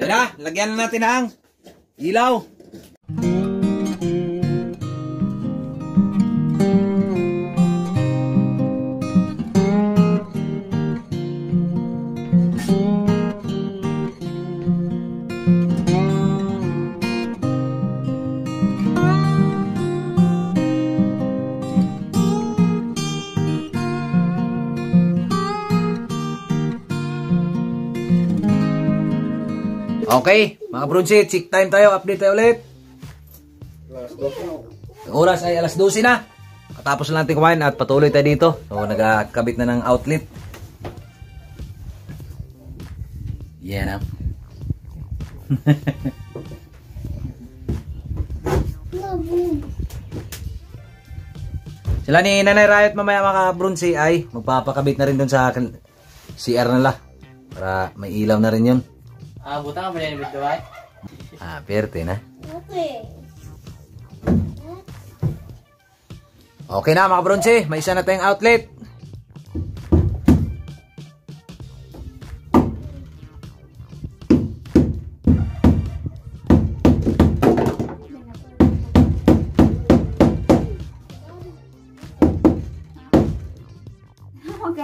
Tara, lagyan na natin ang ilaw. Okay, mga brunchi, check time tayo, update tayo ulit. Ang oras ay alas 12 na. Katapos lang natin kumain at patuloy tayo dito. So, nagkakabit na ng outlet. Yan ah. Sila ni Nanay Riot mamaya mga brunchi ay magpapakabit na rin dun sa CR nila. Para may ilaw na rin yun. Ah, butang ka niya ni Bidway? Ah, perte na. Okay. Okay na mga bronze, may isa na tayong outlet.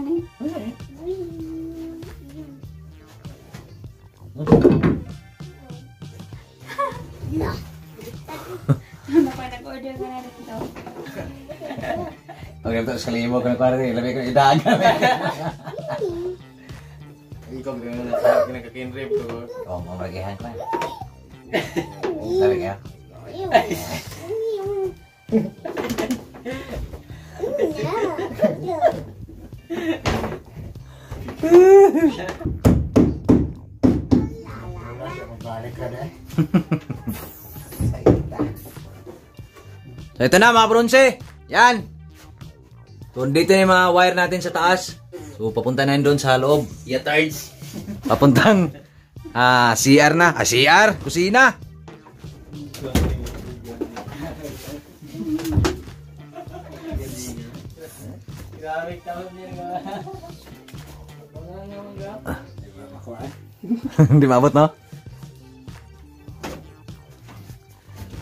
Dito? Okay, ito sa kalimo ko na kwari, labi ko idagan. Ikaw ka na sa kinakakinrib ko. oh, mamaragihan ko na. Labi ka. Balik So ito na mga bronze, yan. So dito na yung mga wire natin sa taas. So papunta na yun doon sa loob. Yatards. Papuntang ah, CR na. Ah, CR, kusina. Niya. Hindi maabot, no?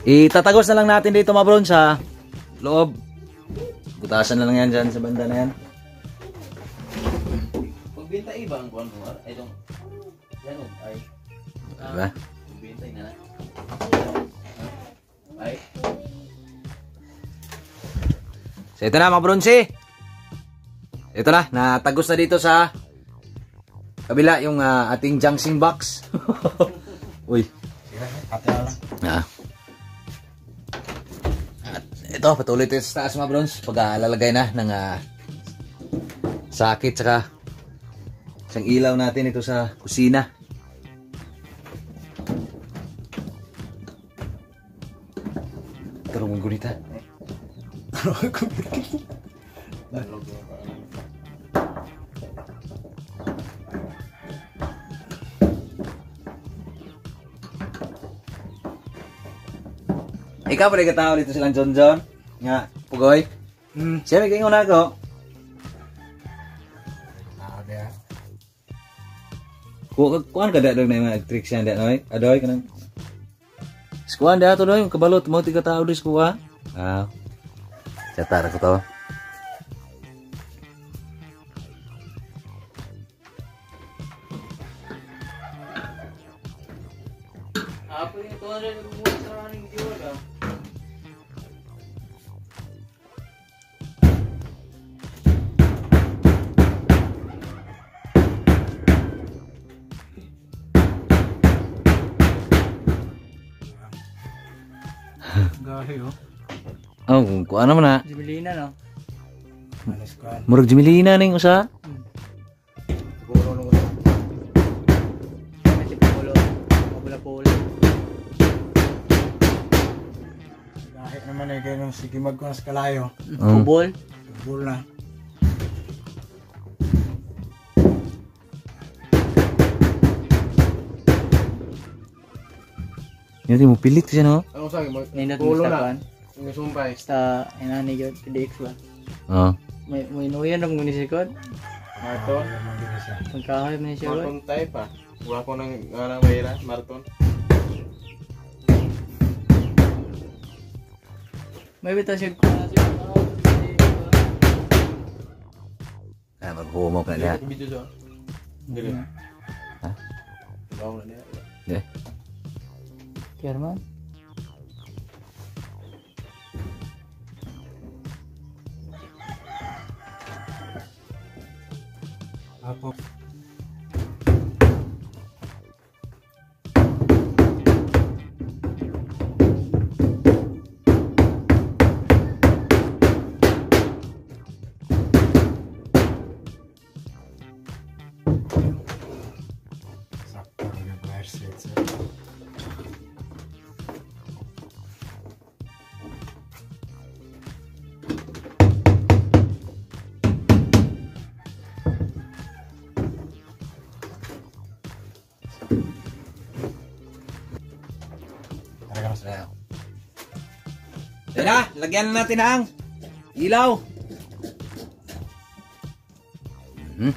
Itatagos na lang natin dito mga bron sa loob. Butasan na lang yan dyan sa banda na yan. Pagbenta iba ang kuwan ko. Ay, itong... Yan o. Ay. Diba? Pagbenta na na. Ay. So ito na mga bronze. Ito na, natagos na dito sa kabila yung ah, ating junction box. Uy. Ah. At ito, patuloy tayo sa taas mga bronze. Pag lalagay na ng ah, sakit saka isang ilaw natin ito sa kusina. Karong gunita. Ikaw pala katao dito silang John John. Nga, pugoy. Hmm. Siya may kaingon ako. Ku kuan ka dadog na mga tricks yan danoy. Adoy kanang. Skuan da to doy kabalot mo tiga tao dis kuha. Ah. Cetar ko to. Gahi oh. Oh, kuan naman na. Jimelina no? Murag Jimilina ning usa. Medyo pulo. Mapula-pula. Kahit naman eh, nung sige magkuhan sa kalayo. Um, Kubol. Bul na. Yun mo pilit siya no. Ano sa akin? Nindot Pulo mo na. sa kan. Yung sumpay. Basta, inani yun, PDX ba? Oh. May, may inuyan ang muni sikod. Ito. Pagkahoy mo siya ko. Markong tayo pa. Wala ko ng ano, mahira, marathon. May bitaw siya ko na siya. Ah, maghumok na niya. Video siya. Dili. Ha? Bawa na niya. Yeah. Kerman. Ako. Lagyan na natin ang ilaw. Hmm.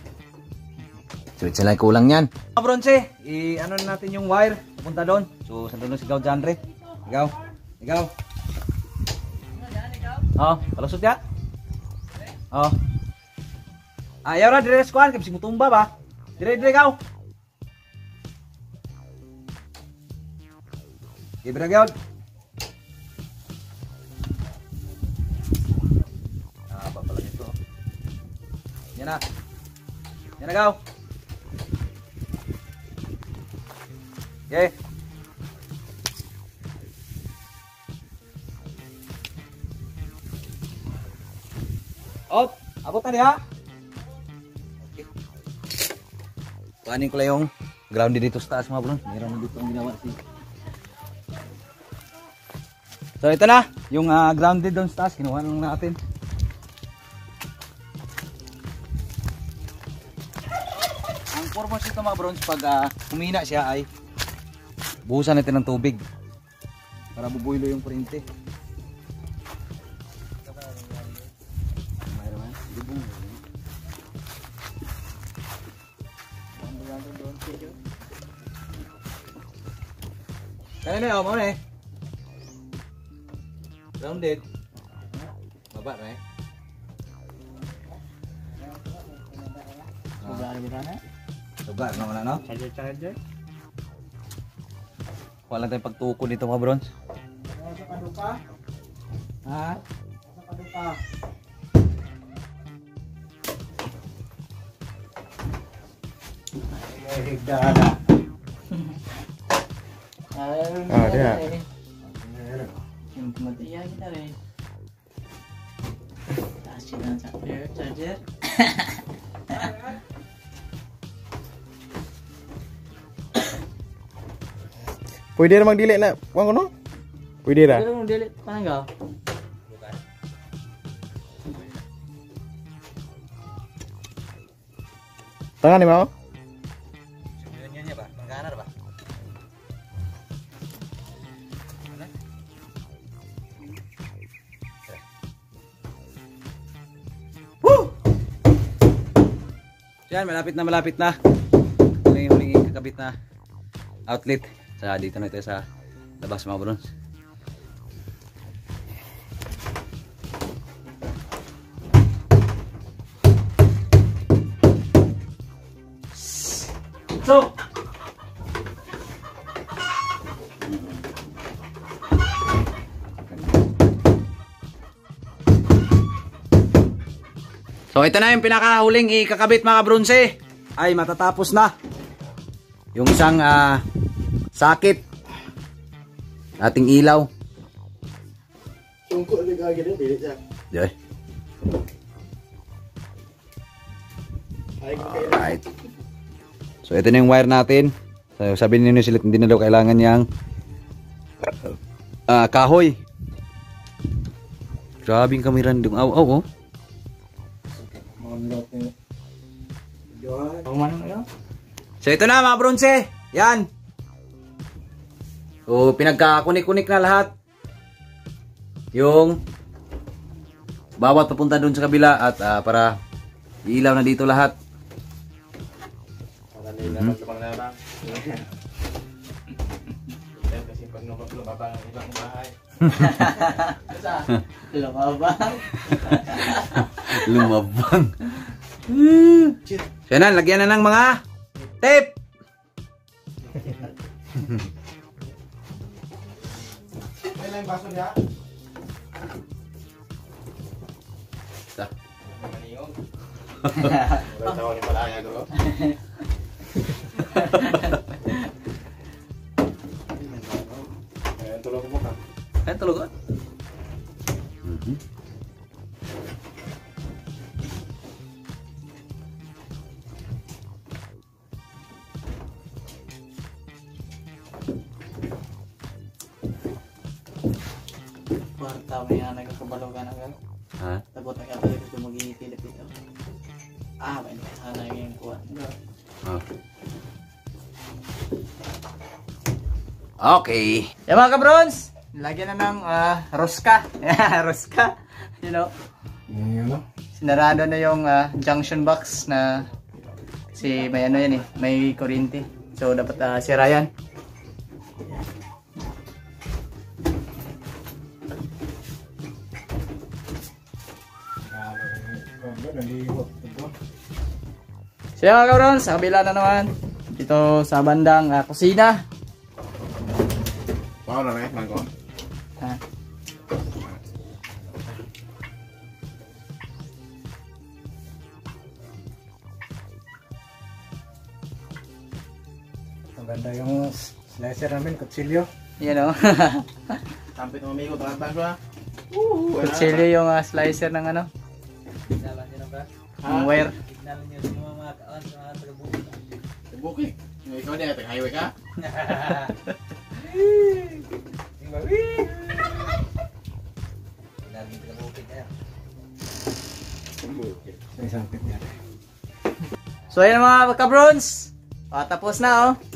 Na lang kulang yan. Mga bronze, i-ano na natin yung wire. Pupunta doon. So, sa doon sigaw dyan, re. Ikaw. Ikaw. Oh, palusot ya. Oh. Ayaw na, dire skuan. Kasi mutumba ba? Dire, dire, ikaw. Ibra gyud. Yan na gaw. Okay. Op, abot na diha. Okay. Ko lang yung grounded dito sa taas mga bro. Meron dito ang ginawa si So ito na, yung ah, grounded doon sa taas, kinuha lang natin. Purpose ito mga bronze pag ah, humina siya ay buhusan natin ng tubig para bubuilo yung bubong. Kaya na, oh, mauna eh. Grounded. Baba na eh. Suga na kita na. Baba na wala no? Charger, charger. Kuha lang tayong pagtuko nito mga bronze. Sa kadupa? Ha? Sa kadupa? Ay, higdana. Ah, dia. Pwede namang dili na. Wang kuno? Pwede ra. Dili, ka? Tangan ni mau? Ba? Mangganar ba? Yan, malapit na malapit na. Huling huling kakabit na outlet. Sa dito na ito sa labas mga bronze. So, So ito na yung pinakahuling ikakabit mga bronze. Ay matatapos na. Yung isang ah, sakit. Ating ilaw. Sungko ni gagi din dili siya. Ay, Alright. So ito na yung wire natin. So, sabi ni Silit hindi na daw kailangan niyang ah, kahoy. Grabe yung kamiran dong. Aw, aw, oh. So ito na mga bronze. Yan. So pinagkakunik-kunik na lahat. Yung bawat papunta doon sa kabila at ah, para ilaw na dito lahat. Para nila mm -hmm. Kasi pag lumababa ng ibang bahay. Lumabang. Lumabang. so yan, lagyan na ng mga tape. Yung baso niya. Sa. Maniyong. Wala tao ni Palaya ko. Okay. Yan mga kabrons, lagyan na ng ah, roska. roska. You know, Yung ano? sinarado na yung ah, junction box na si may ano yan eh, may kuryente. So dapat uh, sira yan. So yan mga kabrons, sa kabila na naman. Dito sa bandang ah, kusina. Wow na rin, mangko. Ha? Maganda yung slicer namin, kutsilyo. You know. Tampit mo amigo, tatang ko ha. Kutsilyo yung ah, slicer ng ano, ng wire. Buki. Yung ikaw niya, tag highway ka? Sa isang pit niya. So ayan mga kabrons. Ah, tapos na oh.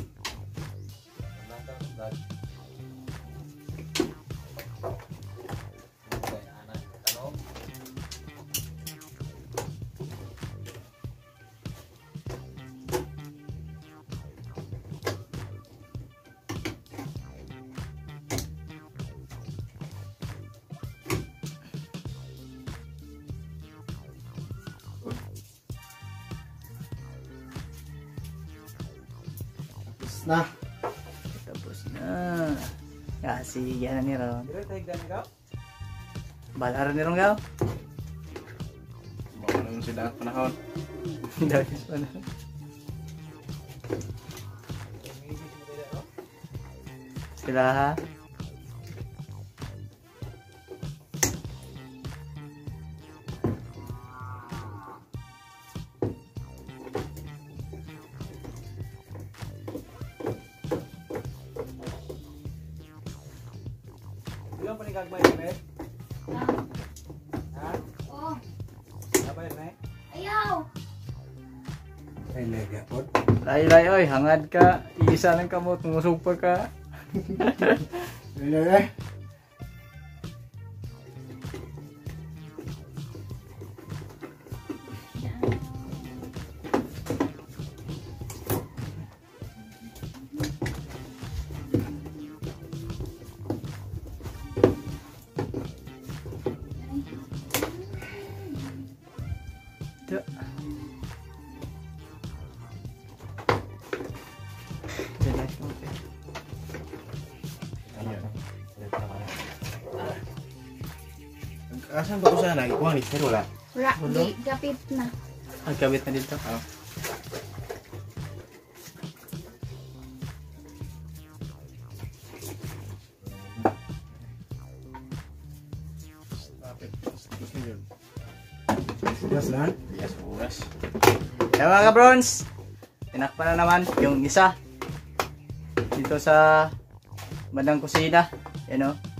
Tapos na. Tapos na. Kasi yan na ni Ron. Balara ni Ron gaw. Baka naman sila at panahon. Dahil pa na. Sila ha. Oh. Ayaw. Ay, lega po. Layo-layo oy, hangad ka. Iisa lang kamot, musog pa ka. Ay, lega. Ito. Asan ba ko sana? Ikuha ni Sir, wala. Wala. Di, gapit na. Ang kabit na dito. Yes, lan? Yes, oras. Kaya mga kabrons, tinakpan na naman yung isa. Dito sa bandang kusina. Yan o.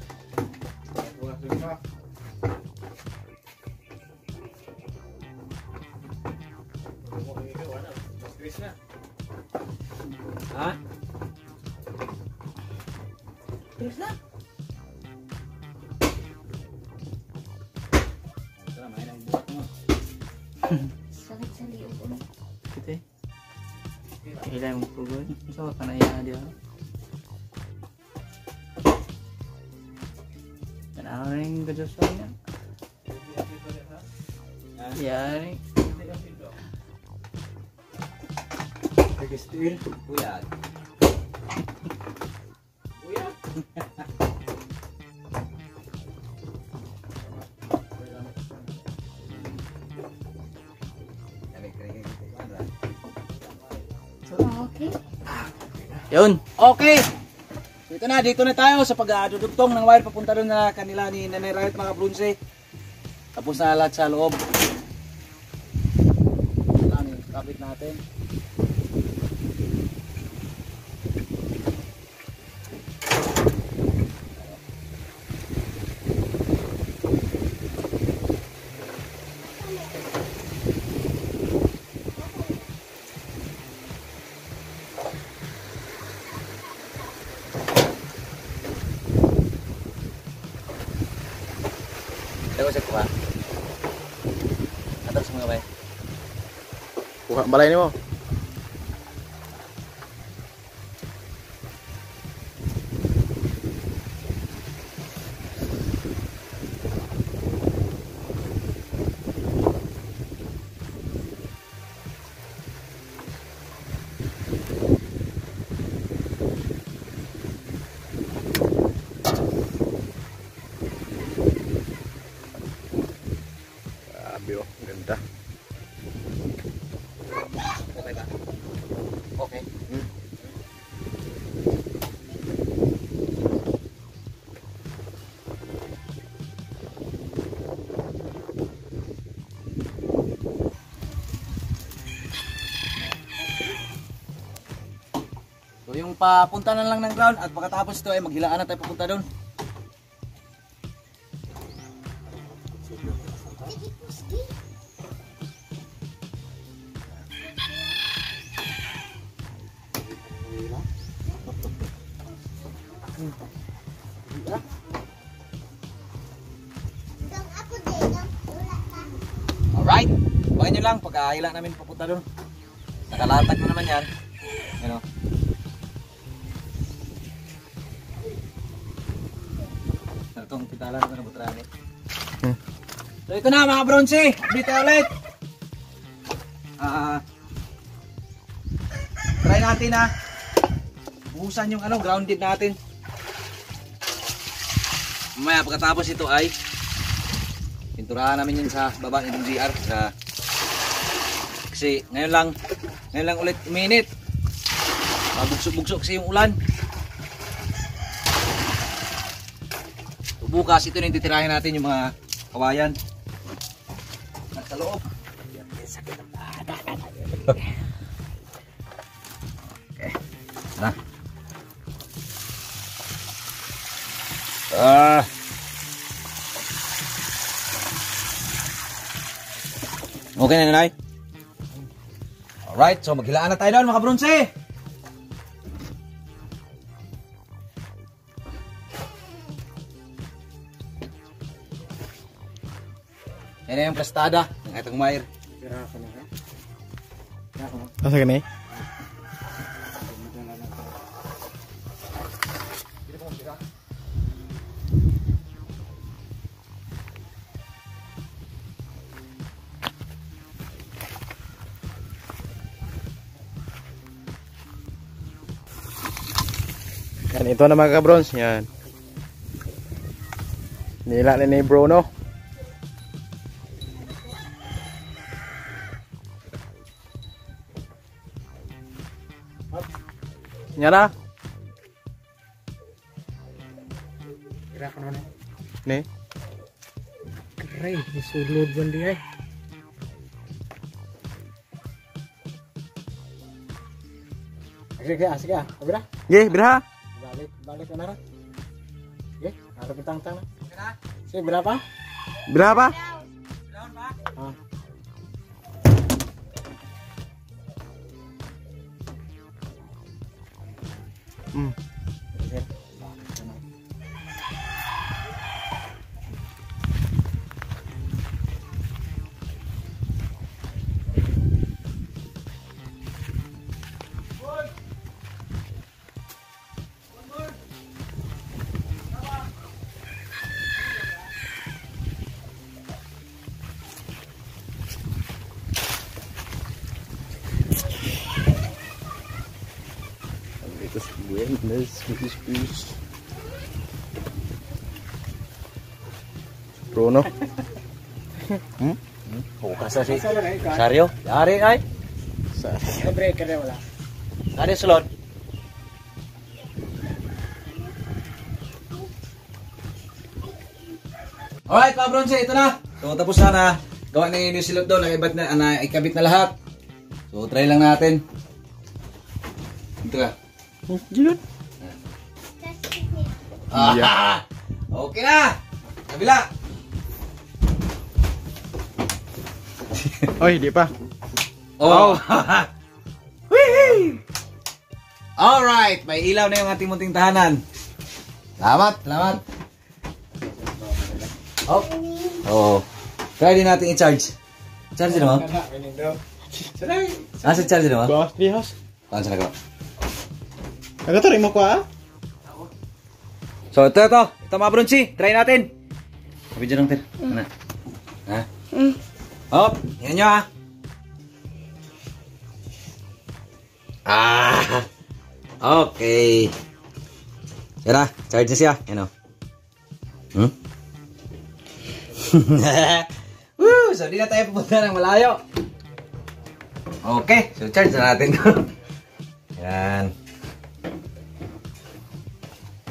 Din pa. Ha? Terus na. Sakit sa liog. Ito eh. Hilay mong pugoy. So, kanaya di ba? Tanaw rin ko Diyos niya. Yari. Nag-steel. Kuya. Okay. Yun. Okay. So ito na, dito na tayo sa pag-adudugtong ng wire papunta doon na kanila ni Nanay Riot mga brunse. Tapos na lahat sa loob. Lang, kapit natin. Dago sa kuha. Atas mga bay. Kuha balay ni mo. Grabe oh, ganda. Papunta na lang ng ground at pagkatapos ito ay maghilaan na tayo papunta doon. Alright. Bagan nyo lang pagkahila namin papunta doon. Nakalatag na naman yan. Ano? Itong titalan ko na butrani. Hmm. So ito na mga bronze. Tayo ulit. Ah. try natin na buhusan yung ano, grounded natin. Mamaya pagkatapos ito ay pinturahan namin yun sa baba ng GR sa kasi ngayon lang ngayon lang ulit uminit mabugsok-bugsok kasi yung ulan bukas ito na yung titirahin natin yung mga kawayan nasa loob okay na ah Okay na nanay? Alright, so maghilaan na tayo doon mga bronze. Yan na yung plastada ng atong wire. Kira ko na. eh. Kira ko na. Asa ka ni? Yan, ito na mga kabrons. Yan. Nila ni ni Bruno. Yan na. Kira ko na. eh. Ni. Aray, isulod man di ay. Sige, sige, sige. Abi na. Ye, biraha. Balik, balik ka na ra. Sige, harap itang tang na. Sige, berapa? Biraha Bis, bis. Bruno. hmm? Bukas na si Saryo. Yari ay. Sa breaker na wala. Yung sulod? Alright mga bronze, ito na. So tapos na na. Gawa na yung silot doon. Nakibat na, na, ikabit na lahat. So try lang natin. Ito ka. Yun. Ah, okay na. Kabila. Oy, di pa. Oh. Whee! Alright, may ilaw na yung ating munting tahanan. Salamat, salamat. Oh. Oh. Try din natin i-charge. Charge naman. Ah, sa charge naman? Boss, di house. Paano sa nagawa? Nagatarin mo ko ah? So, ito, ito. Ito mga brunchi. Try natin. Video lang, Ter. Ano? Ha? Oh, yan nyo ah. Ah. Okay. Yan na. Charge na siya. Yan o. Hmm? Woo! So, di na tayo pupunta ng malayo. Okay. So, charge na natin.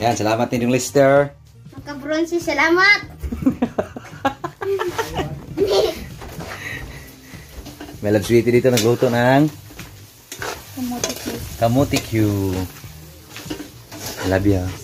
Yan, salamat din yung lister. Mga bronze, salamat. May love sweetie dito nagluto ng Kamuti ko. kamuti Q. I love you.